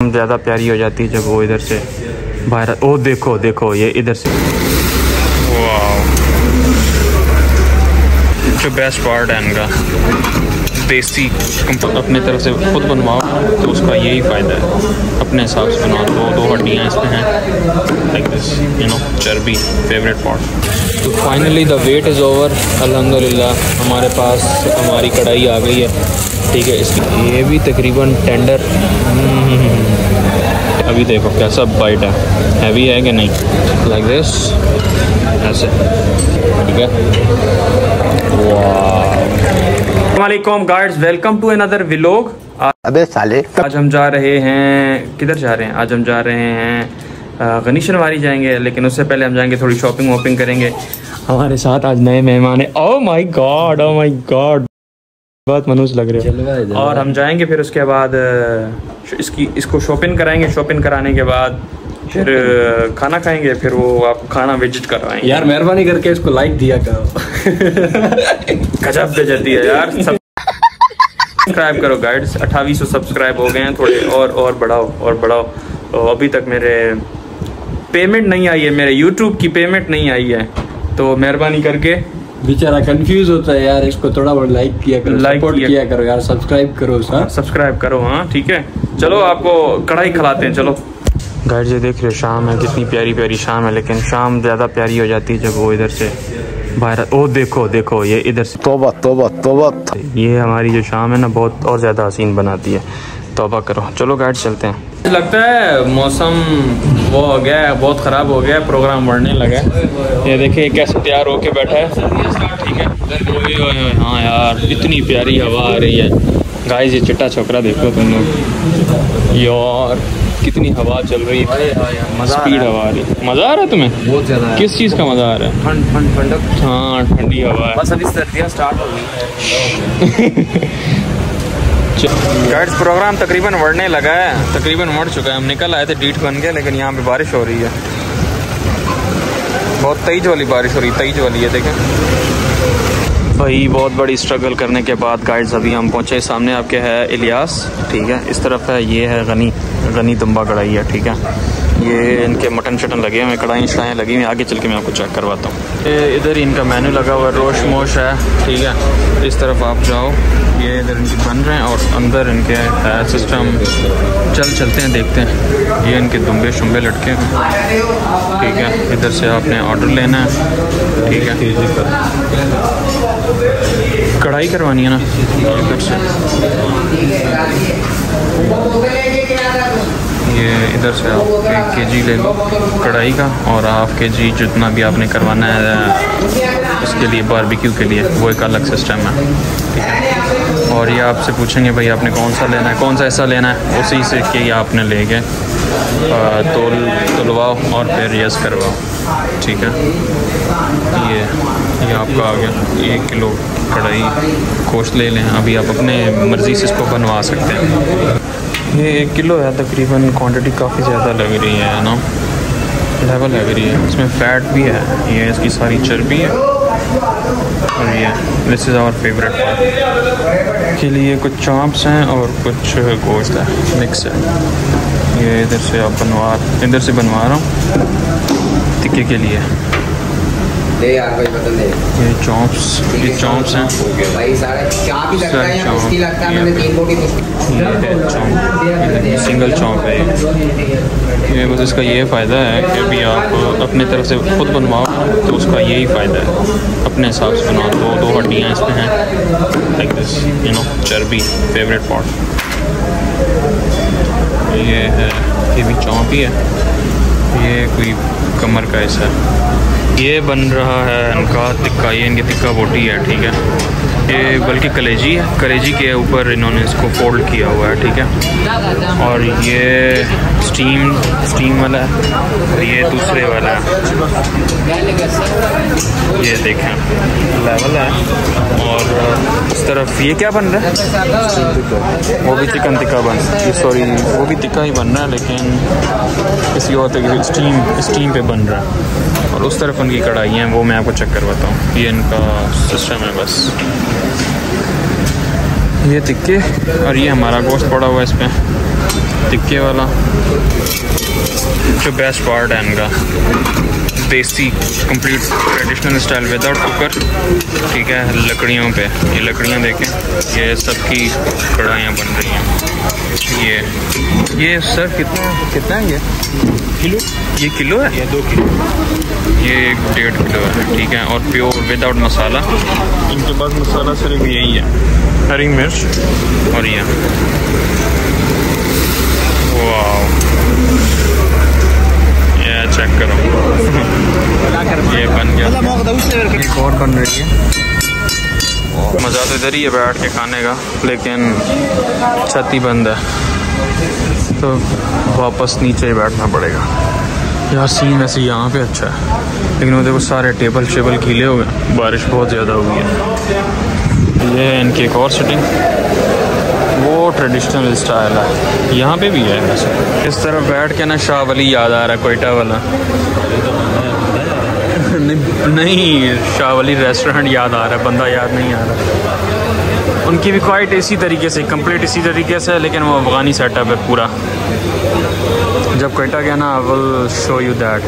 ज़्यादा प्यारी हो जाती है जब वो इधर से बाहर ओ देखो देखो ये इधर से। जो बेस्ट पार्ट है इनका देसी अपने तरफ़ से खुद बनवाओ तो उसका यही फ़ायदा है। अपने हिसाब से बनाओ दो दो हड्डियाँ इसमें हैं। लाइक दिस यू नो चर्बी फेवरेट पार्ट तो finally the wait is over अल्हम्दुलिल्लाह हमारे पास हमारी कढ़ाई आ गई है। ठीक है इसकी ये भी तकरीबन टेंडर अभी देखो कैसा बाइट है। हैवी है कि नहीं? लाइक दिस ऐसे। ठीक है। वालेकुम guides welcome to another vlog अबे साले आज हम जा रहे हैं किधर जा रहे हैं? आज हम जा रहे हैं गनी शनवारी जाएँगे लेकिन उससे पहले हम जाएँगे थोड़ी शॉपिंग वॉपिंग करेंगे। हमारे साथ आज नए मेहमान हैं। Oh my god oh my god बहुत मनुष्य लग रहे हैं। और हम जाएँगे फिर उसके बाद इसकी इसको शॉपिंग कराएँगे शॉपिंग कराने के बाद फिर खाना खाएँगे फिर वो आप खाना विज़िट करवाएँगे। यार मेहरबानी करके इसको लाइक दिया करो। गजब बेचती है यार सब्सक्राइब करो गाइड्स अट्ठावी सब्सक्राइब हो गए हैं थोड़े और और बढ़ाओ और बढ़ाओ। तो अभी तक मेरे पेमेंट नहीं आई है मेरे यूट्यूब की पेमेंट नहीं आई है। तो मेहरबानी करके बेचारा कंफ्यूज होता है यार इसको थोड़ा बहुत लाइक किया करो सपोर्ट किया- किया करो यार सब्सक्राइब करो सब्सक्राइब करो हाँ ठीक है। चलो आपको कढ़ाई खिलाते हैं चलो। गाइड जी देख रहे हो शाम है कितनी प्यारी प्यारी शाम है लेकिन शाम ज़्यादा प्यारी हो जाती है जब वो इधर से बाहर ओ देखो देखो ये इधर से तोबा तोबा तोबा। ये हमारी जो शाम है ना बहुत और ज़्यादा हसीन बनाती है। तोबा करो। चलो गाइड चलते हैं। लगता है मौसम वो हो गया है बहुत ख़राब हो गया है प्रोग्राम बढ़ने लगा है। ये देखिए कैसे तैयार होके बैठा है। ठीक है ओए ओए ओए, हाँ यार इतनी प्यारी हवा आ रही है। गाइस ये चिट्टा छोकरा देखो तुम लोग। यार कितनी हवा चल रही है। स्पीड हवा आ रही है। मज़ा आ रहा है तुम्हें? बहुत ज़्यादा किस चीज़ का मज़ा आ रहा है? ठंड ठंड ठंडक। हाँ ठंडी हवा है। बस अभी सर्दियाँ स्टार्ट हो गई। गाइड्स प्रोग्राम तकरीबन बढ़ने लगा है। तकरीबन मर चुका है। हम निकल आए थे डीट बन गया लेकिन यहाँ पे बारिश हो रही है। बहुत तेज वाली बारिश हो रही है, तेज वाली है, देखें। भाई, बहुत बड़ी स्ट्रगल करने के बाद गाइड्स अभी हम पहुँचे सामने आपके है इलियास, ठीक है? इस तरफ़ है, ये है गनी गनी तुम्बा कढ़ाई है, ठीक है? ये इनके मटन शटन लगे हुए हैं, कढ़ाई शढ़ाई लगी हुई हैं। आगे चल के मैं आपको चेक करवाता हूँ। ये इधर ही इनका मेन्यू लगा हुआ है, रोश मोश है, ठीक है। इस तरफ़ आप जाओ, ये इधर इनके बन रहे हैं और अंदर इनके है सिस्टम चल, चलते हैं, देखते हैं। ये इनके दुम्बे शुम्बे लटके हैं। ठीक है, इधर से आपने ऑर्डर लेना है। ठीक है। कढ़ाई करवानी है ना? इधर से। ये इधर से आप एक के जी ले लो कढ़ाई का और हाफ़ के जी जितना भी आपने करवाना है उसके लिए बारबेक्यू के लिए, वो एक अलग सिस्टम है। ठीक है? और ये आपसे पूछेंगे, भाई, आपने कौन सा लेना है? कौन सा ऐसा लेना है? उसी से के ये आपने ले गए। तोल, तुलवाओ और फिर यस करवाओ। ठीक है? ये ये आपका आ गया। एक किलो कढ़ाई गोश्त ले लें। अभी आप अपने मर्ज़ी से इसको बनवा सकते हैं। ये एक किलो है तकरीबन क्वांटिटी काफ़ी ज़्यादा लग रही है ना? लेवल लग रही है। इसमें फ़ैट भी है, ये इसकी सारी चर्बी है, और ये this is our favourite part के लिए कुछ चॉप्स हैं और कुछ गोश्त है मिक्स है। ये इधर से आप बनवा, इधर से बनवा रहा हूँ, टिक्के के लिए। ले यार भाई ये चॉप्स ये चॉप्स हैं। भाई साढ़े चाप ही लगता है या मुश्किल लगता है मैंने तीन मुश्किल ये है चॉप। सिंगल है ये। ये बस इसका ये फ़ायदा है कि अभी आप अपने तरफ़ से खुद बनवाओ तो उसका यही फ़ायदा है। अपने हिसाब से बनाओ। दो दो हड्डियाँ इसमें हैं। लाइक दिस यू नो चर्बी फेवरेट पार्ट ये है ये भी चौंप ही है। ये कोई कमर का ऐसा है। ये बन रहा है इनका तिक्का, ये इनकी तिक्का बोटी है, ठीक है। ये बल्कि कलेजी है, कलेजी के ऊपर इन्होंने इसको फोल्ड किया हुआ है, ठीक है। और ये स्टीम स्टीम वाला, और ये दूसरे वाला। ये देखें लेवल है और इस तरफ़ ये क्या बन रहा है? वो भी चिकन टिक्का बन ये सॉरी वो भी टिक्का ही बन रहा है, लेकिन किसी और तरीके स्टीम स्टीम पे बन रहा है। और उस तरफ़ उनकी कढ़ाई हैं, वो मैं आपको चेक करवाता हूँ। ये इनका सिस्टम है बस। ये टिक्के, और ये हमारा गोश्त पड़ा हुआ है इस पर टिक्के वाला। जो बेस्ट पार्ट है इनका। देसी complete traditional style without cooker ठीक है लकड़ियों पे। ये लकड़ियाँ देखें। ये सबकी कढ़ाइयाँ बन रही हैं। ये। ये सर कितना कितना है ये? किलो? ये किलो है? ये दो किलो। ये एक डेढ़ किलो है। ठीक है और प्योर विदाउट मसाला इनके पास मसाला सिर्फ़ यही है। हरी मिर्च। और ये। वाह ये चेक करो। ये बन गया। एक और बन रही है। मज़ा तो इधर ही है बैठ के खाने का लेकिन छत ही बंद है। तो वापस नीचे ही बैठना पड़ेगा। यार सीन वैसे यहाँ पे अच्छा है लेकिन वो देखो सारे टेबल शेबल गीले हो गए। बारिश बहुत ज़्यादा हुई है। ये इनकी एक और सिटिंग वो ट्रेडिशनल स्टाइल है। यहाँ पे भी है। इस तरफ़ बैठ के ना शाह वली याद आ रहा है, कोयटा वाला। नहीं शाह वली रेस्टोरेंट याद आ रहा है, बंदा याद नहीं आ रहा। उनकी भी क्वाइट इसी तरीके से कंप्लीट इसी तरीके से है लेकिन वो अफगानी सेटअप है पूरा। जब कोयटा गया ना विल शो यू दैट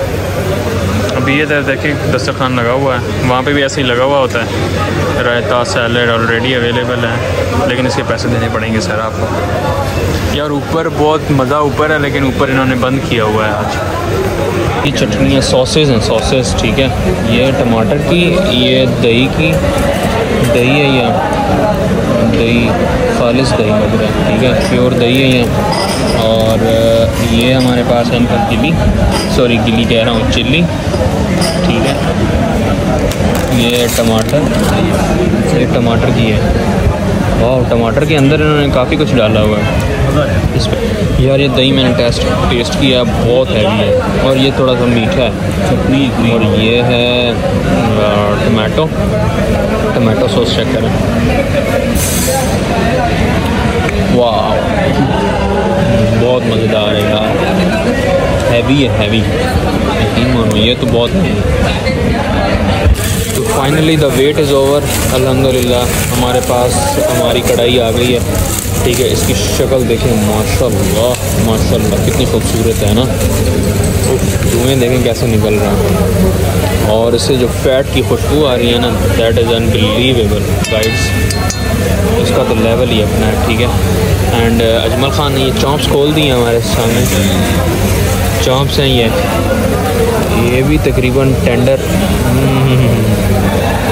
अभी ये तरह देखिए, दस्तरखान लगा हुआ है। वहाँ पे भी ऐसे ही लगा हुआ होता है। रायता सैलड ऑलरेडी अवेलेबल है, लेकिन इसके पैसे देने पड़ेंगे सर आपको। यार ऊपर बहुत मज़ा ऊपर है, लेकिन ऊपर इन्होंने बंद किया हुआ है आज। ये चटनी है सॉसेज हैं सॉसेज ठीक है। ये टमाटर की, ये दही की, दही है ये दही, खालिश दही है, ठीक है। प्योर दही है ये और ये हमारे पास है इनका गिली सॉरी गिली कह रहा हूँ, चिल्ली, ठीक है। ये टमाटर ये टमाटर की है। वाह टमाटर के अंदर इन्होंने काफ़ी कुछ डाला हुआ है। इस पर यार ये दही मैंने टेस्ट टेस्ट किया बहुत हैवी है। और ये थोड़ा सा मीठा है। चटनी और ये है टमाटो। टमाटो सॉस चेक करें वाह। बहुत मज़ेदार है यार। हैवी है हैवी यकीन मानो ये तो बहुत तो finally the wait is over अल्हम्दुलिल्लाह हमारे पास हमारी कढ़ाई आ गई है। ठीक है, इसकी शक्ल देखें। माशाल्लाह माशाल्लाह, कितनी खूबसूरत है ना। धुएँ देखें कैसे निकल रहा है। और इससे जो फैट की खुशबू आ रही है ना दैट इज़ अनबिलीवेबल गाइड्स इसका तो लेवल ही अपना है, ठीक है। एंड अजमल ख़ान ने ये चॉम्प्स खोल दी हैं हमारे सामने। चॉम्प्स हैं ये। ये भी तकरीबन टेंडर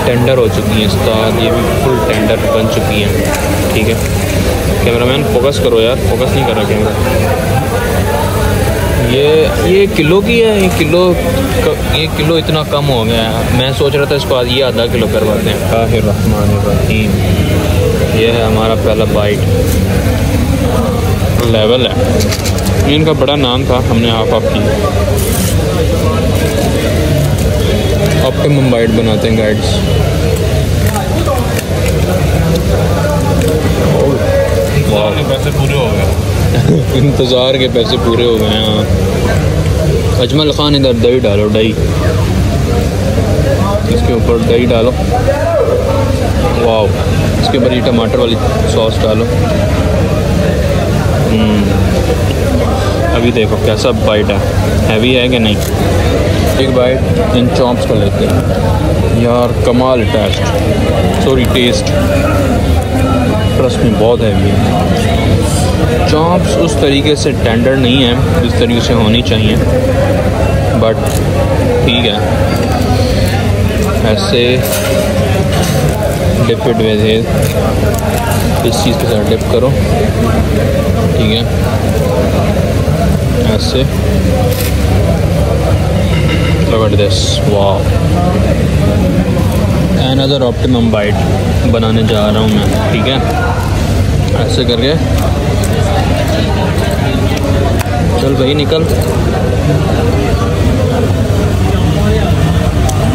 टेंडर हो चुकी हैं उस्ताद ये भी फुल टेंडर बन चुकी हैं ठीक है? कैमरामैन फोकस करो यार फोकस नहीं कर रहा कैमरा ये ये किलो की है ये किलो ये किलो इतना कम हो गया है। मैं सोच रहा था इसको आज ये आधा किलो करवाते हैं। काहिर रहमान रहीम। ये है हमारा पहला बाइट लेवल है। इनका बड़ा नाम था हमने आप आप की ऑप्टिमम बाइट बनाते हैं गाइड्स इंतज़ार के पैसे पूरे हो गए हैं हाँ। अजमल खान इधर दही डालो दही। इसके ऊपर दही डालो। वाह इसके ऊपर ये टमाटर वाली सॉस डालो। हम्म, अभी देखो कैसा बाइट है। हैवी है कि नहीं? एक बाइट इन चॉम्प्स का लेते हैं यार, कमाल टेस्ट सॉरी टेस्ट ट्रस्ट में बहुत हैवी है। चॉम्प्स उस तरीके से टेंडर नहीं है, जिस तरीके से होनी चाहिए। बट ठीक है। ऐसे डिप इट विद इस चीज़ के साथ डिप करो। ठीक है। ऐसे look at this. Wow. Another optimum bite बनाने जा रहा हूँ मैं, ठीक है? ऐसे करके। चल भाई, निकल।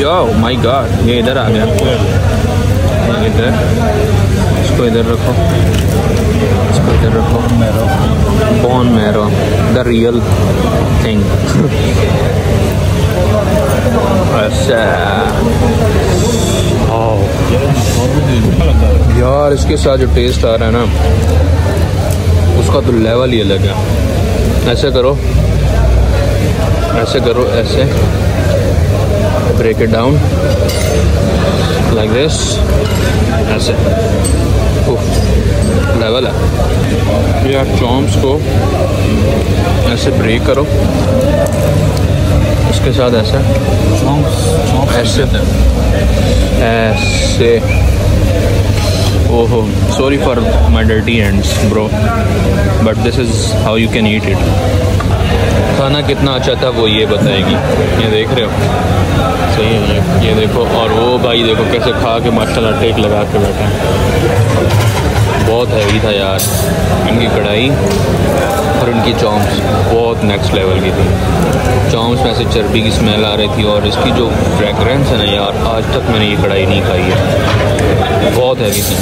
यो माय गॉड ये इधर आ गया। इधर इसको इधर रखो। इसको इधर रखो marrow Bon marrow the real thing अच्छा। यार, इसके साथ जो टेस्ट आ रहा है ना, उसका तो लेवल ही अलग है। ऐसे करो। ऐसे करो, ऐसे। Break it down like this ऐसे। लेवल है। ये आप चॉम्स को ऐसे ब्रेक करो। उसके साथ ऐसा। ऐसे। ऐसे। ओहो sorry for my dirty hands bro but this is how you can eat it खाना कितना अच्छा था वो ये बताएगी। ये देख रहे हो? सही है ये। ये देखो और वो भाई देखो कैसे खा के माशाल्लाह टेक लगा के बैठे हैं। बहुत हैवी था यार। इनकी कढ़ाई और इनकी चॉम्स बहुत नेक्स्ट लेवल की थी। चॉम्स में से चर्बी की स्मेल आ रही थी और इसकी जो फ्रेगरेंस है ना यार, आज तक मैंने ये कढ़ाई नहीं खाई है। बहुत हैवी थी।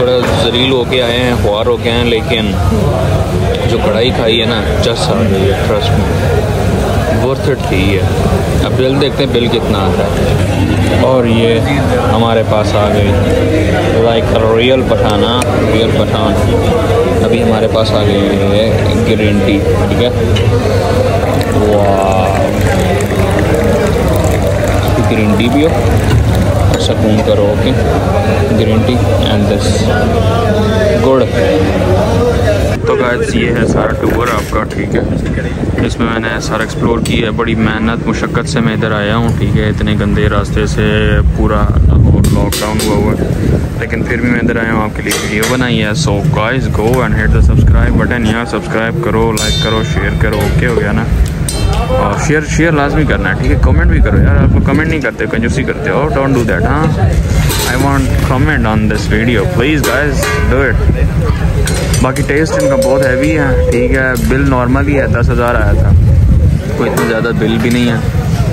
थोड़ा जरील होके आए हैं खुआर होके आए हैं, लेकिन जो कढ़ाई खाई है ना जस आ गई है ट्रस्ट में वर्थ इट थी ये। अब बिल देखते हैं, बिल कितना आता है। और ये हमारे पास आ गई। लाइक रियल पठाना रियल पठान अभी हमारे पास आ गई है ग्रीन टी ठीक है? वाह ग्रीन टी भी हो सकून करो okay green tea and this गुड़ तो गाइस ये है सारा टूर आपका, ठीक है? इसमें मैंने सारा एक्सप्लोर किया है। बड़ी मेहनत, मुशक्क़त से मैं इधर आया हूँ, ठीक है? इतने गंदे रास्ते से पूरा लॉकडाउन हुआ हुआ है। लेकिन फिर भी मैं इधर आया हूँ आपके लिए वीडियो बनाई है। So guys go and hit the subscribe button यार सब्सक्राइब करो लाइक करो शेयर करो। ओके हो गया ना? और शेयर शेयर लाजमी करना है, ठीक है? कमेंट भी करो यार। आप कमेंट नहीं करते, कंजूसी करते हो। डोंट डू दैट हाँ? I want comment on this video please guys do it बाकी टेस्ट इनका बहुत हैवी है, ठीक है? बिल नॉर्मल ही है, दस हज़ार आया था। कोई इतना ज़्यादा बिल भी नहीं है।